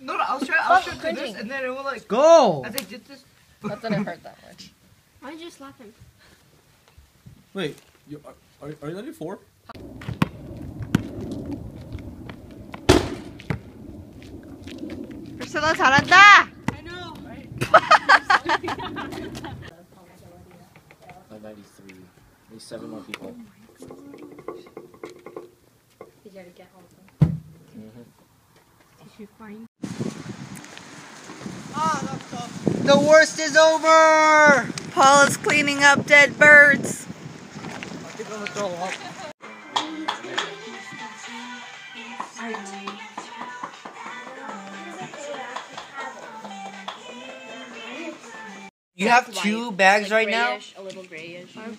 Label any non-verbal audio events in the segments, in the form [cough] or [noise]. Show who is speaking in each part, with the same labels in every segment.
Speaker 1: No, no, I was trying. I was
Speaker 2: Stop
Speaker 1: trying to do this,
Speaker 2: cringing.
Speaker 1: and then it was like
Speaker 3: Go!
Speaker 1: as I did this.
Speaker 2: That didn't hurt that much.
Speaker 4: Why did you slap him?
Speaker 5: Wait, you, are, are you 94?
Speaker 1: Priscilla 잘한다. [laughs]
Speaker 3: Five ninety-three. Need seven more people.
Speaker 4: Did you ever get all of them? Did you find?
Speaker 1: The worst is over.
Speaker 6: Paul is cleaning up dead birds.
Speaker 1: I think I'm gonna throw up. You have two bags right now.
Speaker 4: A little grayish.
Speaker 2: Chicken.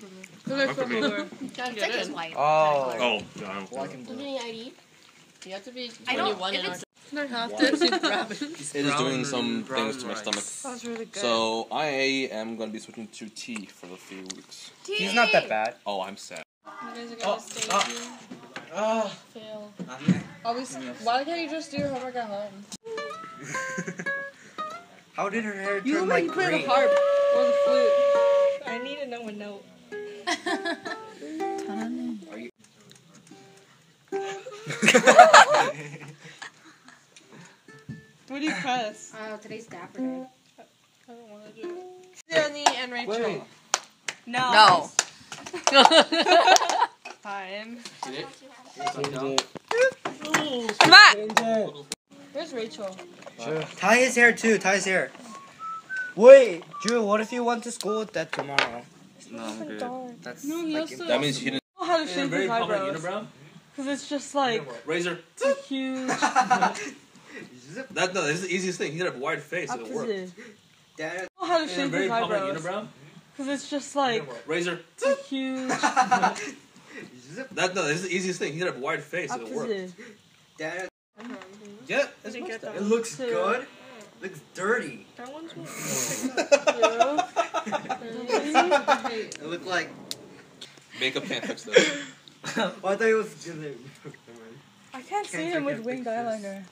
Speaker 4: white. [laughs]
Speaker 1: Oh.
Speaker 7: Oh, yeah, I don't
Speaker 3: Well, I can
Speaker 4: Do
Speaker 3: do
Speaker 4: you
Speaker 3: it.
Speaker 4: need ID?
Speaker 2: You have to be
Speaker 4: I don't-
Speaker 2: 21
Speaker 4: if
Speaker 2: in
Speaker 4: it's-
Speaker 2: order. I have [laughs] to. [laughs]
Speaker 7: It is doing some things to my stomach.
Speaker 2: Sounds really good.
Speaker 7: So I am going to be switching to tea for a few weeks. Tea.
Speaker 1: He's not that bad.
Speaker 7: Oh, I'm sad.
Speaker 2: you guys are
Speaker 1: Oh,
Speaker 2: gonna stay
Speaker 1: oh.
Speaker 2: here.
Speaker 1: Oh.
Speaker 2: Fail.
Speaker 1: I'm-
Speaker 2: Always. Why can't you just do your homework at home? [laughs]
Speaker 1: How did her hair
Speaker 2: You
Speaker 1: turn
Speaker 2: look
Speaker 1: like
Speaker 2: like you play
Speaker 1: green?
Speaker 2: the harp or the flute. I need to know a note. What do you press?
Speaker 4: Oh, uh, today's Dapper Day.
Speaker 2: I don't want to do it. Jenny and Rachel.
Speaker 1: Wait.
Speaker 2: No.
Speaker 6: No. [laughs]
Speaker 2: Fine.
Speaker 3: Change it.
Speaker 6: Come on.
Speaker 2: Where's Rachel?
Speaker 1: Tie his hair too. Tie his hair. Wait, Drew. What if you went to school with that tomorrow?
Speaker 7: No, I'm good.
Speaker 1: That's
Speaker 2: No, he
Speaker 1: like
Speaker 2: has
Speaker 7: That means you didn't.
Speaker 2: I don't know how to shape his eyebrows.
Speaker 7: unibrow.
Speaker 2: Because it's just like
Speaker 7: Razor. [laughs]
Speaker 2: a huge [laughs]
Speaker 7: That no, this is the easiest thing. He had a wide face. It'll work.
Speaker 2: opposite.
Speaker 1: Dad.
Speaker 2: I don't know how to shape his eyebrows.
Speaker 7: unibrow.
Speaker 2: Because it's just like
Speaker 7: Razor.
Speaker 2: a huge [laughs]
Speaker 7: That no, this is the easiest thing. He had a wide face. It'll work.
Speaker 1: Dad.
Speaker 7: Yeah,
Speaker 2: I didn't get that
Speaker 1: It looks
Speaker 2: Two.
Speaker 1: good. Looks dirty.
Speaker 2: That one's [laughs] one. [laughs]
Speaker 1: It looked like.
Speaker 7: Makeup can't fix this.
Speaker 1: oh, I thought it was.
Speaker 2: I can't see him with winged eyeliner.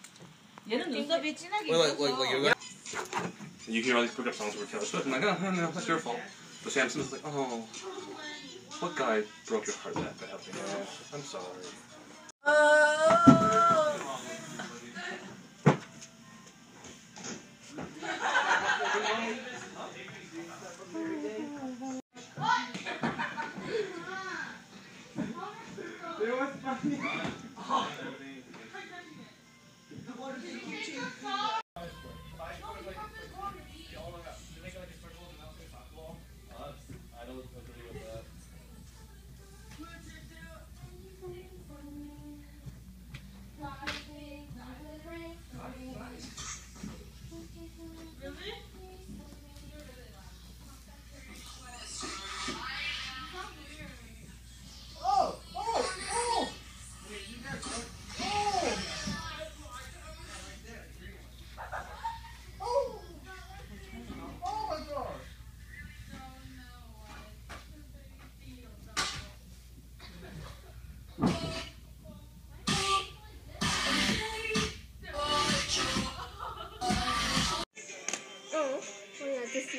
Speaker 7: Well, like, like, like you're You hear all these pickup songs where Taylor Swift. I'm like, oh, no, that's your fault. But Sam Smith's like, oh, what guy broke your heart that bad? You know? I'm sorry.
Speaker 4: Oh. [laughs] I [laughs]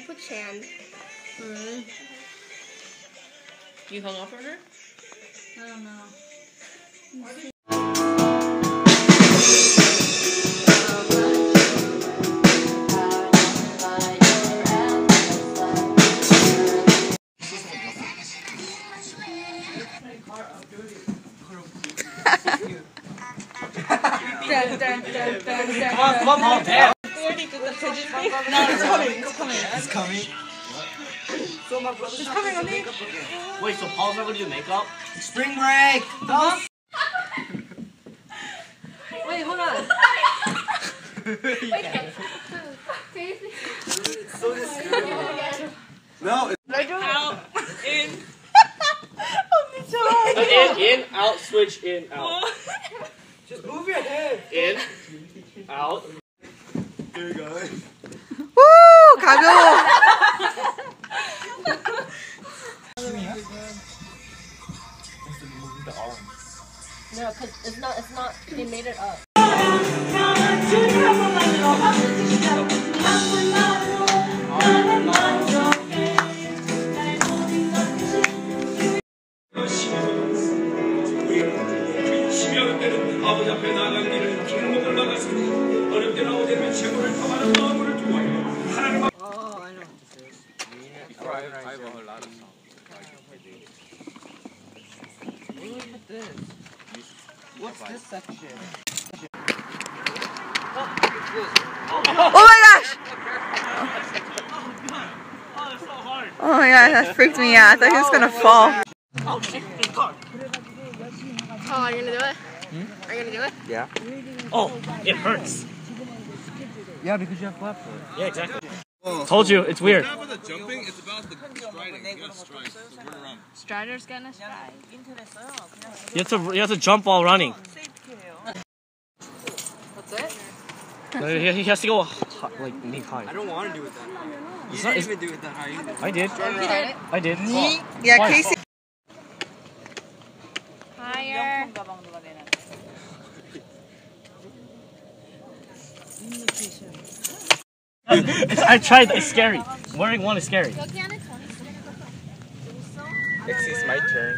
Speaker 4: yeah, this people
Speaker 2: You hung up on her?
Speaker 4: I don't know. [laughs]
Speaker 2: Dun, dun, dun, dun, dun,
Speaker 1: Come on, come on, Paul.
Speaker 2: Thing. No, it's coming. It's coming.
Speaker 1: It's coming.
Speaker 2: It's coming on me.
Speaker 3: Wait, so Paul's not gonna do makeup?
Speaker 1: Spring break. Huh?
Speaker 2: Wait, hold on.
Speaker 1: so. No, it's
Speaker 2: Out. In.
Speaker 3: In, in, out, switch, in, out.
Speaker 1: just move your head.
Speaker 3: In, out.
Speaker 1: There you go.
Speaker 6: Woo! 가벼워. [laughs]
Speaker 2: No, because it's not, it's not, they made it up.
Speaker 1: What's this section?
Speaker 6: Oh my gosh! Oh my god, that freaked me out. I thought he was gonna fall.
Speaker 4: Oh, are you gonna do it? Hmm? Are you gonna do it? Yeah.
Speaker 3: Oh, it hurts.
Speaker 1: Yeah, because you have flat foot.
Speaker 3: Yeah, exactly. Told you, it's weird.
Speaker 7: about the jumping, it's about the striding. You gotta stride. So run around.
Speaker 4: Strider's gonna stride.
Speaker 3: You have to you have to jump while running.
Speaker 4: Oh, That's it?
Speaker 3: Uh, he he has to go like knee high.
Speaker 1: I don't want to do it that high. You didn't even do it that high either.
Speaker 3: I did.
Speaker 4: He did it.
Speaker 3: I did.
Speaker 6: Yeah, Casey.
Speaker 4: Higher.
Speaker 3: It's, [laughs] I tried. It's scary. Wearing one is scary.
Speaker 1: It's my turn.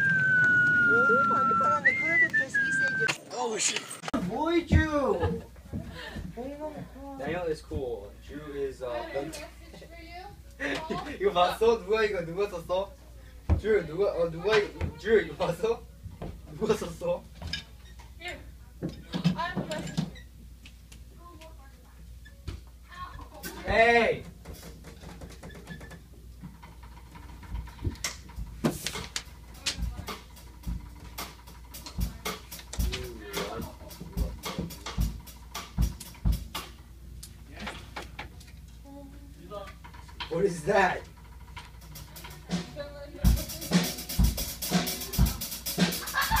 Speaker 1: Oh shit. Boy Drew! Daniel is cool. Drew is uh 이거 봤어? 누가 이거 누가 썼어? Drew 누가 어 누가 이- Drew 이거 봤어? 누가 썼어? Hey! What is that?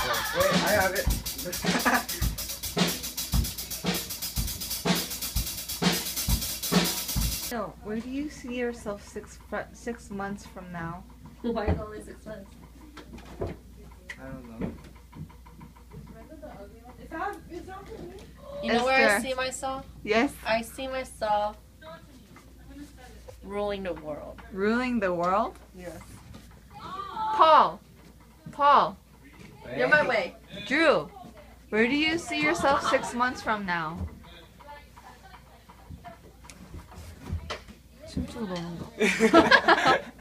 Speaker 1: Oh, wait, I have it. [laughs]
Speaker 6: No, where do you see yourself six six months from now?
Speaker 4: Why only six months?
Speaker 1: I don't know.
Speaker 4: is that You know where I see myself?
Speaker 6: Yes,
Speaker 4: I see myself ruling the world.
Speaker 6: ruling the world.
Speaker 4: Yes.
Speaker 6: Paul, Paul,
Speaker 4: You're my way.
Speaker 6: Drew, where do you see yourself six months from now? 춤추고 노는 거. [laughs]